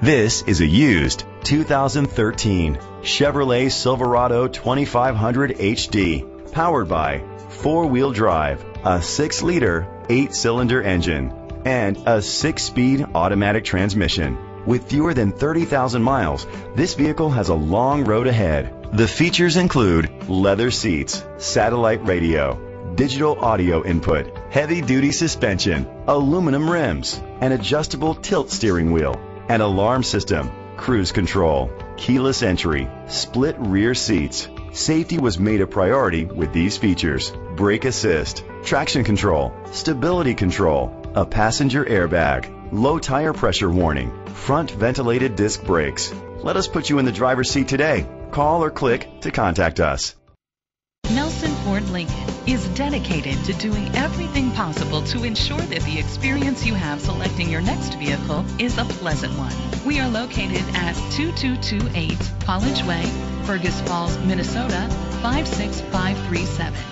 This is a used 2013 Chevrolet Silverado 2500 HD, powered by four-wheel drive, a 6-liter, 8-cylinder engine, and a 6-speed automatic transmission. With fewer than 30,000 miles, this vehicle has a long road ahead. The features include leather seats, satellite radio, digital audio input, heavy duty suspension, aluminum rims, an adjustable tilt steering wheel, an alarm system, cruise control, keyless entry, split rear seats. Safety was made a priority with these features. Brake assist, traction control, stability control, a passenger airbag, low tire pressure warning, front ventilated disc brakes. Let us put you in the driver's seat today. Call or click to contact us. Nelson Ford Lincoln is dedicated to doing everything possible to ensure that the experience you have selecting your next vehicle is a pleasant one. We are located at 2228 College Way, Fergus Falls, Minnesota 56537.